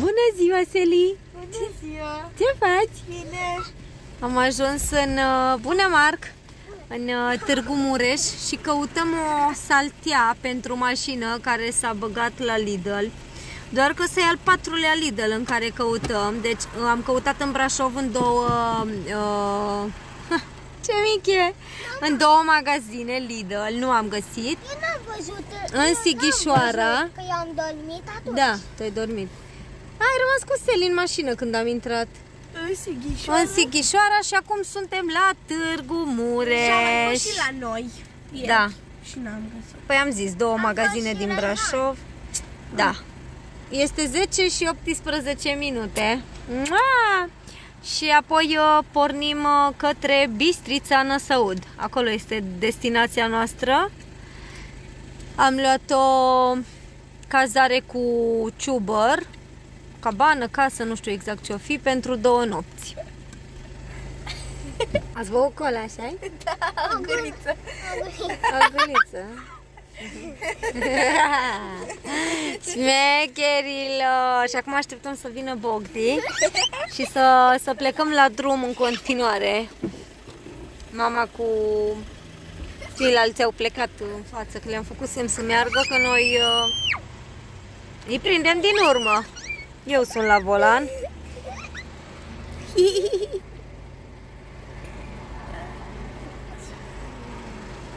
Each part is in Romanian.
Bună ziua, Seli! Bună ziua! Ce faci? Bine! Am ajuns în uh, Bună Marc, în uh, Târgu Mureș și căutăm o saltea pentru mașină care s-a băgat la Lidl. Doar că să e al patrulea Lidl în care căutăm. Deci uh, am căutat în Brașov în două... Uh, ce mic e! În două magazine Lidl, nu am găsit. Eu n-am văzut... În Sighișoara. Că eu am dormit atunci. Da, tu ai dormit. Ai rămas cu Seli în mașină când am intrat. În Sighișoara. În Sighișoara și acum suntem la Târgu Și am mai fost Mureș. și la noi. Ieri. Da. Și n-am găsit. Păi am zis, două Am magazine fost și din la Brașov. Da. Este 10 și 18 minute. Mua! Și apoi uh, pornim uh, către Bistrița Năsăud. Acolo este destinația noastră. Am luat o cazare cu ciubăr, cabană, casă, nu știu exact ce o fi, pentru două nopți. Ați băut cola, așa Da, o guriță. O guriță. Șmecherilor! Și acum așteptăm să vină Bogdi și să, să plecăm la drum în continuare. Mama cu ceilalți au plecat în față, că le-am făcut semn să meargă, că noi uh, îi prindem din urmă. Eu sunt la volan.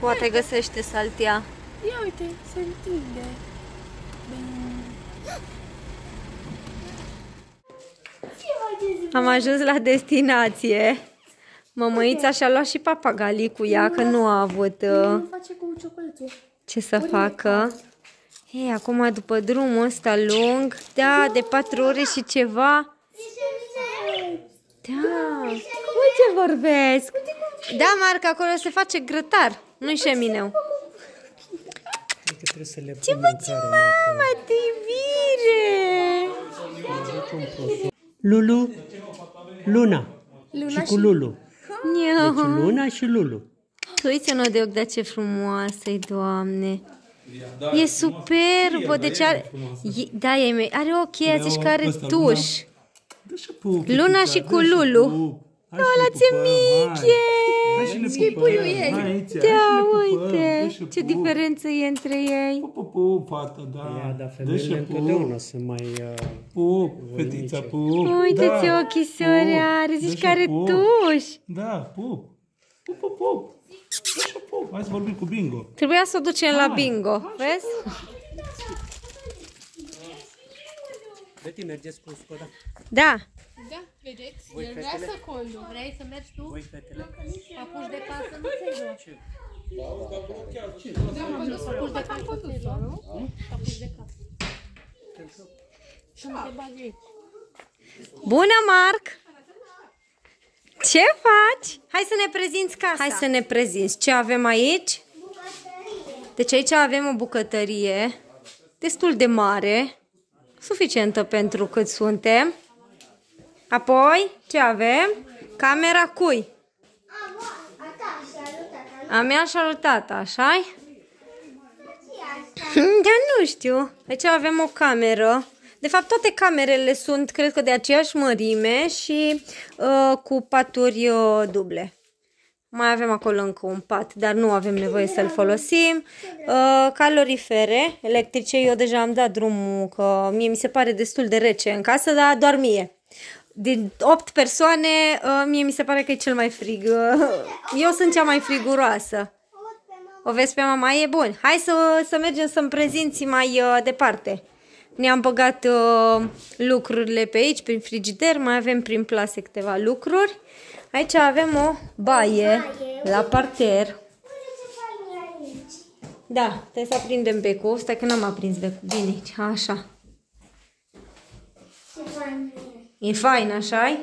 Poate găsește saltia. Ia uite, se întinde. Am ajuns la destinație. Mămăița și-a luat și papagalii cu ea, că nu a avut uh, face cu ciocolățul. ce să facă. Ei, acum după drumul ăsta lung, da, de patru ore și ceva. Da, uite vorbesc. Da, Marc, acolo se face grătar, nu-i șemineu. Uite, trebuie să le Ce faci, mama, de iubire? Lulu, Luna. Luna și cu Lulu. Iau. Deci Luna și Lulu. Uite-o de ochi, dar ce frumoasă e, Doamne! E superbă, deci are... E, da, e, me- are ochii aia, zici că are tuș. Luna și cu Lulu. Ăla ce mic e! Da, uite, ce diferență e între ei. Pup, pup, fată, da. Ia, dar Dă și femeile pup, întotdeauna sunt mai... Uh, pup, fetița, pup. Uite-ți da. ochișori are, Dă zici și că are pup. tuș. Da, pup. Pup, pup, pup. Dă și pup. Hai să vorbim cu Bingo. Trebuia să o ducem la bingo, vezi? Betty, mergeți cu Skoda? Da. Da, vedeți? El vrea să conduc. Vrei să mergi tu? Voi, fetele? Papuși de casă nu ți-ai luat. Papuși de casă ți-ai luat, nu? Papuși de casă. Și nu te bagi ei. Bună, Marc! Ce faci? Hai să ne prezinți casa. Hai să ne prezinți. Ce avem aici? Deci aici avem o bucătărie destul de mare, suficientă pentru cât suntem. Apoi, ce avem? Camera cui? A mea și a lui tata, așa -i? Da, nu știu. Aici avem o cameră. De fapt, toate camerele sunt, cred că, de aceeași mărime și uh, cu paturi uh, duble. Mai avem acolo încă un pat, dar nu avem nevoie să-l folosim. Uh, calorifere electrice, eu deja am dat drumul, că mie mi se pare destul de rece în casă, dar doar mie. Din 8 persoane, uh, mie mi se pare că e cel mai frig. Uh, eu sunt cea mai friguroasă. O vezi pe mama? E bun. Hai să, să mergem să-mi prezinți mai uh, departe. Ne-am băgat uh, lucrurile pe aici, prin frigider, mai avem prin plase câteva lucruri. Aici avem o baie la parter. Da, trebuie să aprindem becul. Stai că n-am aprins becul. Bine, aici, așa. E fain, așa -i?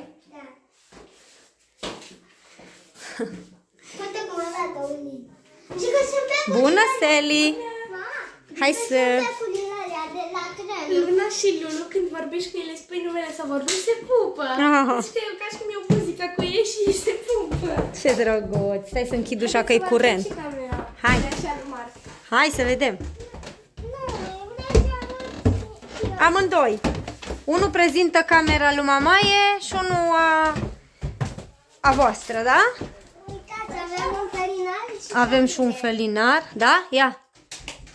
Uite cum arată unii. Și că sunt pe Bună, Seli! Hai să... culirarea de la tren. Luna și Lulu, când vorbești cu ele, spui numele sau vorbim, se pupă. Ah. Deci că eu ca și cum eu muzica cu ei și se pupă. Ce drăguț! Stai să închid ușa că e curent. Și camera. Hai. Așa lui Marc. Hai să vedem. Nu, vreau să arăt Amândoi. Unul prezintă camera lui Mamaie și unul a, a voastră, da? Uitați, avem un felinar și Avem și un felinar, da? Ia!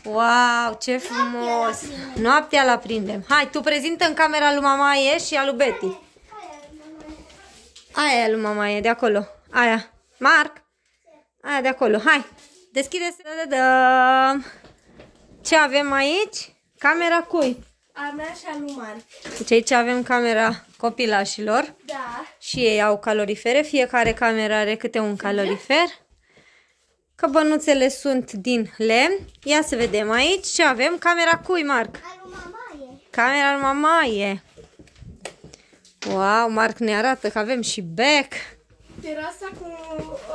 Wow, ce frumos! Noaptea la prindem. Hai, tu prezintă în camera lui Mamaie și a lui Betty. Aia e lui Mamaie, de acolo. Aia. Marc! Aia de acolo. Hai, deschide să Ce avem aici? Camera cui? a mea și a lui Marc. Deci aici avem camera copilașilor Da. și ei au calorifere. Fiecare cameră are câte un calorifer. Căbănuțele sunt din lemn. Ia să vedem aici ce avem. Camera cui, Marc? A lui Mamaie. Camera lui Mamaie. Wow, Marc ne arată că avem și back. Terasa cu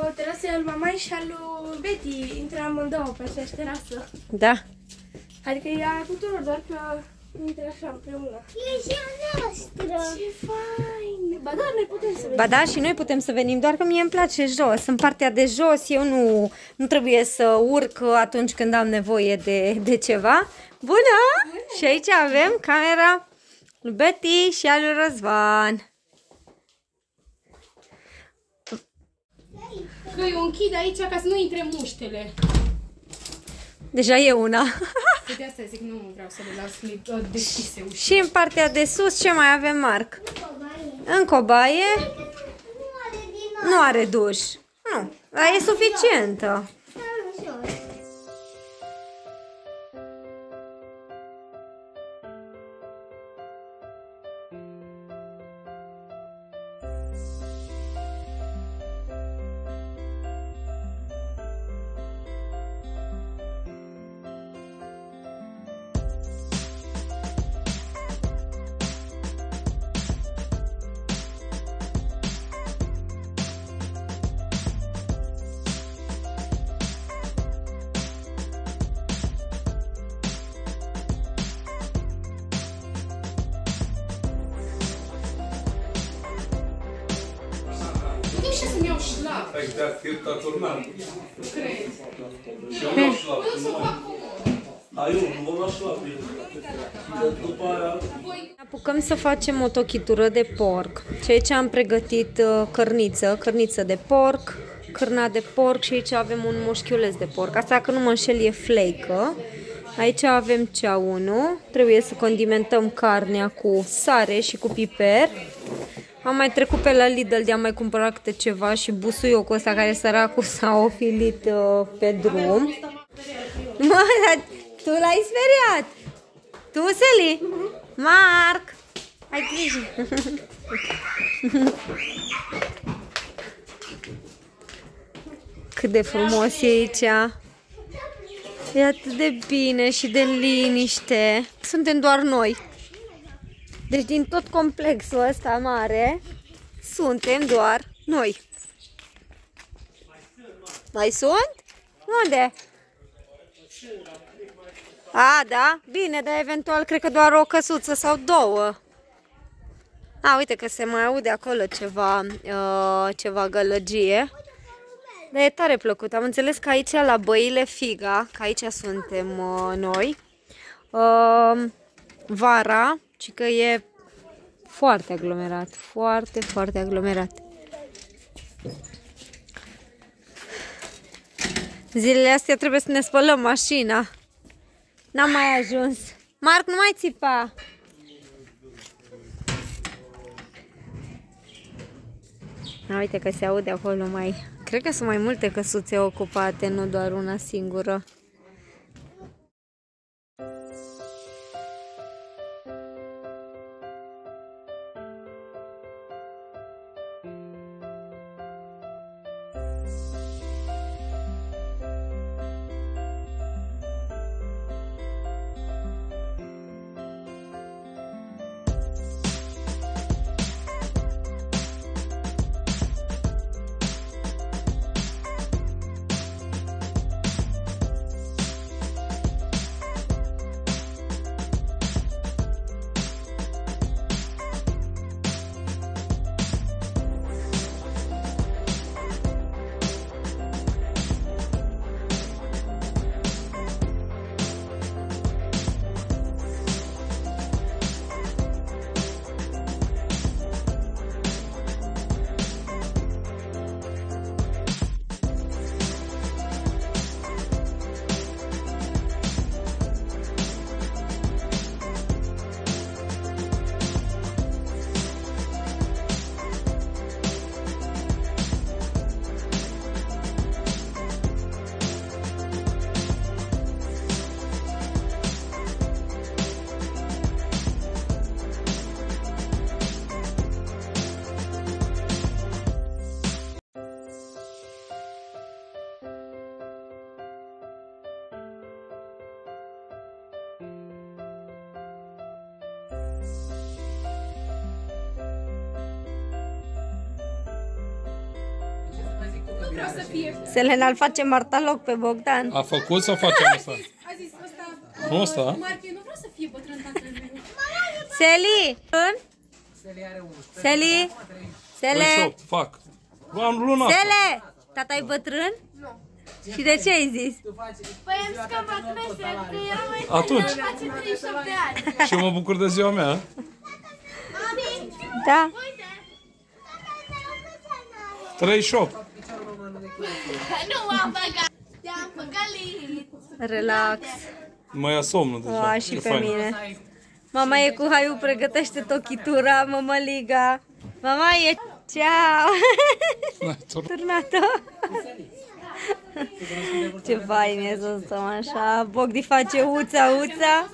o terasă al mamai și al lui Betty intră amândouă pe aceeași terasă. Da. Adică e a tuturor, doar că intră așa împreună. E și a noastră! Ce fain! Ba da, noi putem să vedem. Ba da, și noi putem să venim, doar că mie îmi place jos. În partea de jos eu nu, nu trebuie să urc atunci când am nevoie de, de ceva. Bună! Și aici avem camera lui Betty și a lui Răzvan. Că eu închid aici ca să nu intre muștele. Deja e una. Păi De asta zic, nu vreau să le las li- uh, deschise ușile. și în partea de sus ce mai avem, Marc? Încă o baie. Nu are din Nu are duș. Nu, dar e suficientă. Iau șlap, Exact, e ta tornat. cred. Și eu nu șlap. Ai unul, nu vă lua șlap. După aia... Apucăm să facem o tochitură de porc. Și aici am pregătit uh, cărniță, cărniță de porc, cârna de porc și aici avem un moșchiuleț de porc. Asta că nu mă înșel e fleică. Aici avem ceaunul. Trebuie să condimentăm carnea cu sare și cu piper. Am mai trecut pe la Lidl de a mai cumpăra câte ceva și busuiocul ăsta care săracul s-a ofilit uh, pe drum. Mă, dar tu l-ai speriat! Tu, Seli? Marc! Ai grijă! Cât de frumos e aici! E atât de bine și de liniște. Suntem doar noi. Deci din tot complexul ăsta mare, suntem doar noi. Mai sunt? Unde? A, da? Bine, dar eventual cred că doar o căsuță sau două. A, uite că se mai aude acolo ceva, uh, ceva gălăgie. Dar e tare plăcut. Am înțeles că aici, la Băile Figa, că aici suntem uh, noi, uh, vara, ci că e foarte aglomerat. Foarte, foarte aglomerat. Zilele astea trebuie să ne spălăm mașina. N-am mai ajuns. Marc, nu mai țipa! A, uite că se aude acolo mai... Cred că sunt mai multe căsuțe ocupate, nu doar una singură. Selena îl face martaloc pe Bogdan. A făcut sau face asta? A zis ăsta, Nu ăsta? Marc, eu nu vreau să fie bătrân tatăl meu. Seli! În? Seli! Sele! 38, fac. Am luna asta. Sele! Tata e bătrân? Nu. Și de ce ai zis? Păi am scăpat mesele, că era mai Atunci. face 38 de ani. Și eu mă bucur de ziua mea. Mami, Da? uite. 38. Nu m-am băgat. Te-am păcălit. Relax. Mă ia somnul deja. Oa, și Ce pe fain. mine. Mama e cu Haiu, pregătește tochitura, mămăliga. Mama e... Ceau! N-ai tur- Turnat-o. Ce fain e să stăm așa. Bogdi face uța, uța.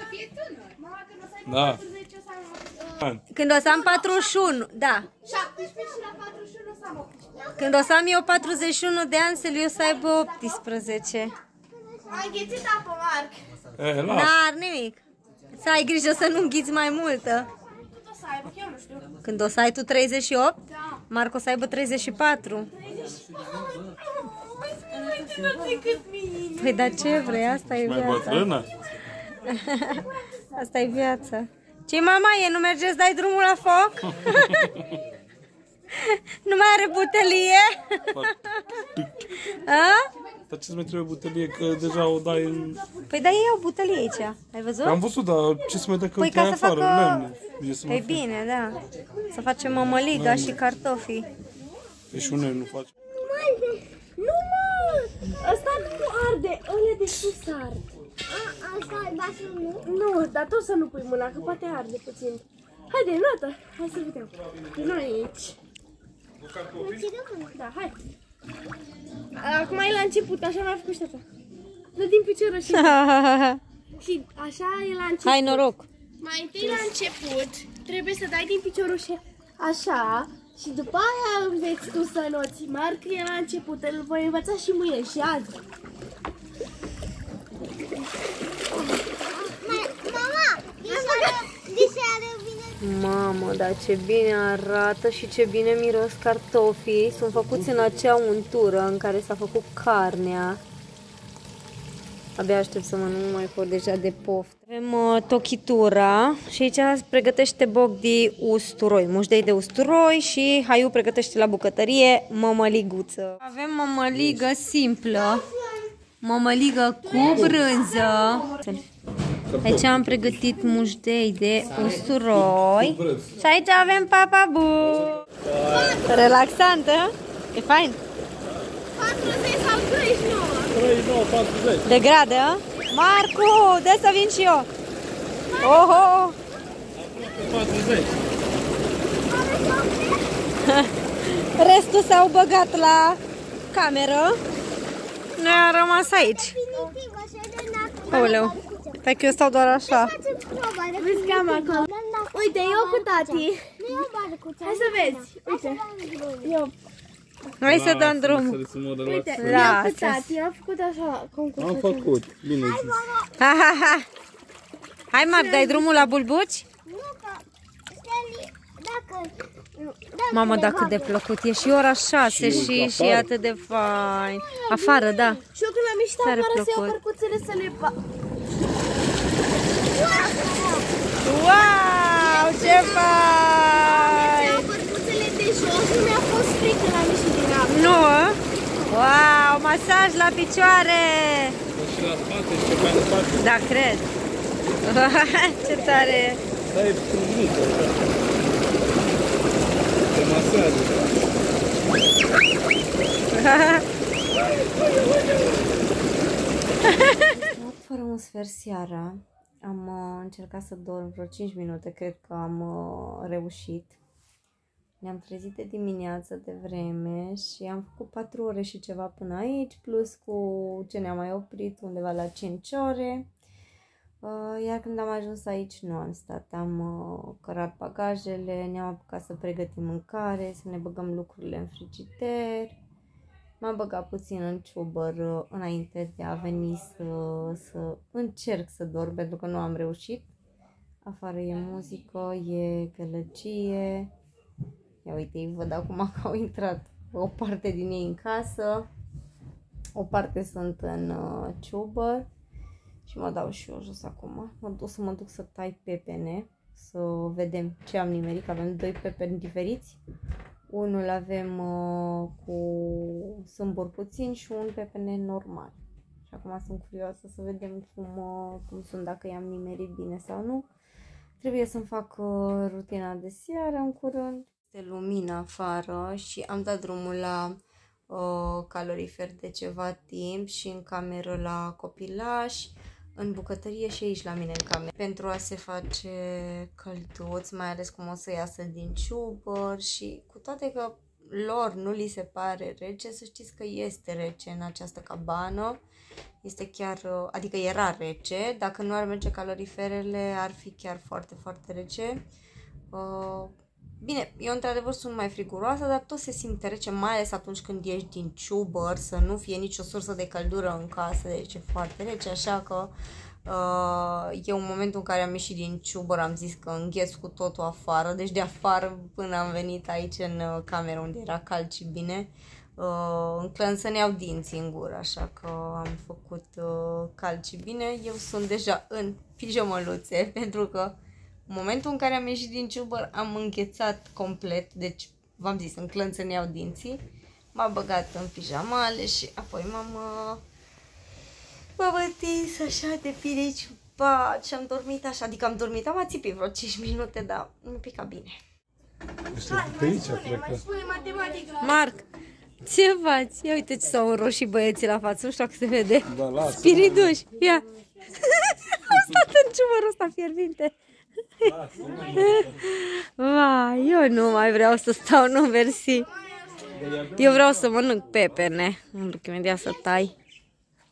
Da. Fain. Când o să am 41, da. 17 și la 41 o să am 18. Când o să am eu 41 de ani, Seliu să aibă 18. Am înghițit apă, Marc. E, las. N-ar nimic. Să ai grijă să nu înghiți mai multă. Cât o să aibă? Chiar nu știu. Când o să ai tu 38, Da. Marco o să aibă 34. Mai tânăr decât mine. Păi dar ce vrei? Asta e Mai viața. bătrână? Asta e viața. ce mama e? Nu mergeți, dai drumul la foc? nu mai are butelie? A? Dar ce-ți mai trebuie butelie? Că deja o dai în... Păi da, ei au butelie aici. Ai văzut? Am văzut, dar ce-ți mai dă că Păi păi ca să afară, facă... lemne. E să mai Păi bine, da. Să facem mămăliga și cartofii. E și unei nu faci. Nu, mă! Ăsta nu arde, ăla de sus ard. Asta albastrul nu? Nu, dar tu să nu pui mâna, că poate arde puțin. Haide, luată! Hai să vedem. Nu e aici. Da, hai. Acum e la început, așa mi-a făcut și tata. Dă din piciorul și, și așa e la început. Hai noroc! Mai întâi la început trebuie să dai din piciorul și așa și după aia înveți tu să noți. Marc e la început, îl voi învăța și mâine și azi. Mamă, dar ce bine arată și ce bine miros cartofii. Sunt făcuți în acea untură în care s-a făcut carnea. Abia aștept să mănânc, nu mai pot deja de poft. Avem uh, tochitura și aici se pregătește Bogdi usturoi, mușdei de usturoi și Haiu pregătește la bucătărie mămăliguță. Avem mămăligă simplă, mămăligă cu brânză. Aici am pregătit mușdei de usturoi și aici avem papabu. Relaxantă? E fain. 40 sau 39. 39, 40. De gradă? Marcu, de să vin și eu. Oho! 40. Restul s-au băgat la cameră. Noi am rămas aici. definitiv, așa de natură. Aoleu. Pe că eu stau doar așa. Facem proba de Vezi cam acolo. Uite, eu cu tati. Nu e o bară cu Hai să vezi. Uite, eu, Hai să dăm drum. Să mă uite, Da, eu cu să- tati am făcut așa, cum cu Am făcut. Bine zis. Ha, ha, ha. Hai, Marc, dai drumul la bulbuci? Nu că, Steli, dacă... nu, dacă Mamă, de dacă fapt- de plăcut. E și ora 6 și, și, e atât de fain. Afară, da. Și eu când am ieșit Tare afară să iau plăcut. cărcuțele să le ba... Wow, ce fain! Iau cărcuțele de jos, nu mi-a fost frică când am ieșit din apă. Nu, a? Wow, masaj la picioare! Și la spate, și pe în spate. Da, cred. ce tare! Stai frumuță, așa. Te masează. Fără un sfert seara, am uh, încercat să dorm vreo 5 minute, cred că am uh, reușit. Ne-am trezit de dimineață de vreme și am făcut 4 ore și ceva până aici, plus cu ce ne-am mai oprit undeva la 5 ore. Uh, Iar când am ajuns aici nu am stat, am uh, cărat bagajele, ne-am apucat să pregătim mâncare, să ne băgăm lucrurile în frigider. M-am băgat puțin în ciubăr uh, înainte de a veni să, să încerc să dorm, pentru că nu am reușit. Afară e muzică, e gălăgie. Ia uite, îi văd acum că au intrat o parte din ei în casă, o parte sunt în uh, ciubăr și mă dau și eu jos acum. Mă duc să mă duc să tai pepene, să vedem ce am nimerit, că avem doi pepeni diferiți. Unul avem uh, cu sâmburi puțin și un pepene normal. Și acum sunt curioasă să vedem cum, uh, cum sunt, dacă i-am nimerit bine sau nu. Trebuie să-mi fac uh, rutina de seară în curând. Este lumină afară și am dat drumul la uh, calorifer de ceva timp și în cameră la copilaș, în bucătărie și aici la mine în cameră. Pentru a se face călduț, mai ales cum o să iasă din ciubăr și cu toate că lor nu li se pare rece, să știți că este rece în această cabană. Este chiar, uh, adică era rece, dacă nu ar merge caloriferele ar fi chiar foarte, foarte rece. Uh, Bine, eu într-adevăr sunt mai friguroasă, dar tot se simte rece, mai ales atunci când ieși din ciubăr, să nu fie nicio sursă de căldură în casă, deci e foarte rece, așa că uh, eu în momentul în care am ieșit din ciubăr am zis că îngheț cu totul afară, deci de afară până am venit aici în uh, cameră unde era cald și bine, uh, înclănsăneau dinții în gură, așa că am făcut uh, cald și bine. Eu sunt deja în pijamăluțe, pentru că în momentul în care am ieșit din ciubăr, am înghețat complet, deci v-am zis, înclănțăneau dinții. M-am băgat în pijamale și apoi m-am uh, m-am întins așa de bine ciupat și am dormit așa, adică am dormit, am ațipit vreo 5 minute, dar nu pica bine. Pe aici, cred că. Spune matematică. Marc, ce faci? Ia uite ce s-au înroșit băieții la față, nu știu dacă se vede. Da, lasă. Spiriduș, ia. Am stat în ciumărul ăsta fierbinte. Va, eu nu mai vreau să stau, nu versi. Eu vreau să mănânc pepene. Îmi duc imediat să tai.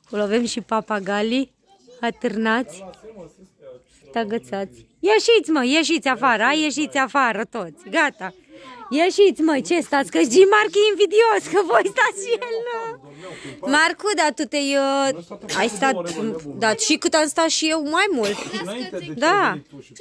Îl avem și papagalii atârnați. Agățați. Ieșiți, mă, ieșiți afară, hai, ieșiți afară toți, gata. Ieșiți, măi, ce stați? Că și Marc e invidios, că voi stați și el. nu. Marcu, dar tu te-ai... Uh, ai stat... Da, și cât am stat și eu mai mult. Înainte de ce Da. vrei tu și